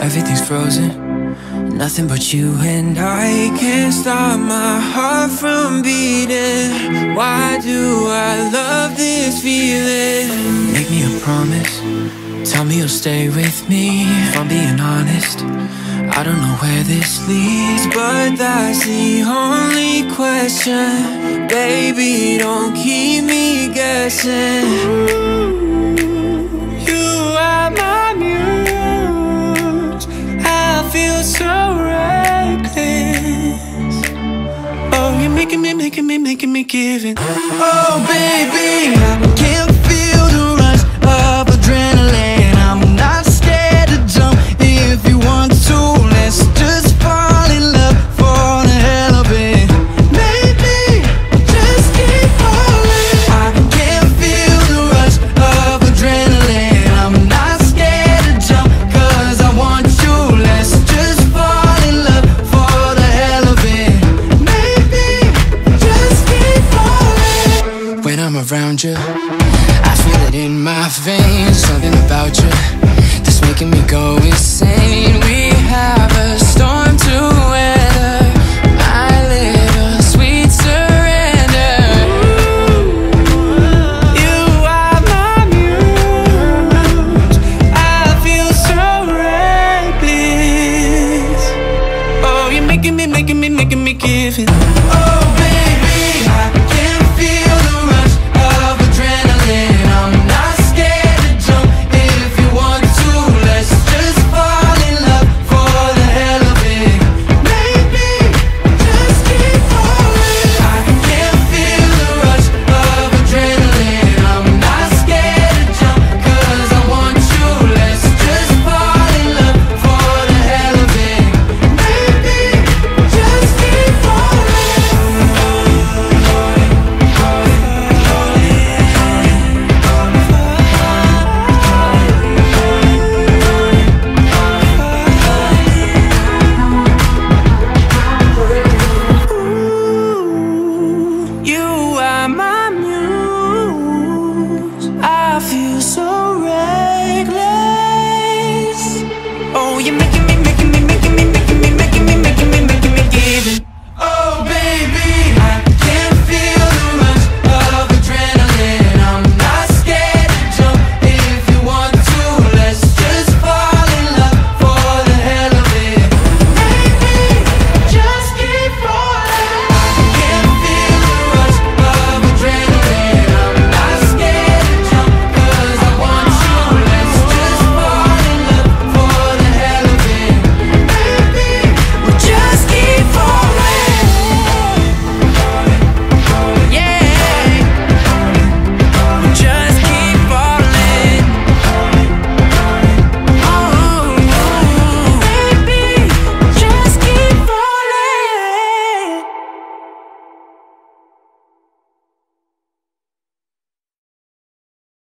Everything's frozen. Nothing but you and I. Can't stop my heart from beating. Why do I love this feeling? Make me a promise. Tell me you'll stay with me. If I'm being honest I don't know where this leads But that's the only question. Baby, don't keep me guessing feel so reckless. Oh, you're making me, making me, making me give it Oh, baby, I can't around you I feel it in my veins Something about you That's making me go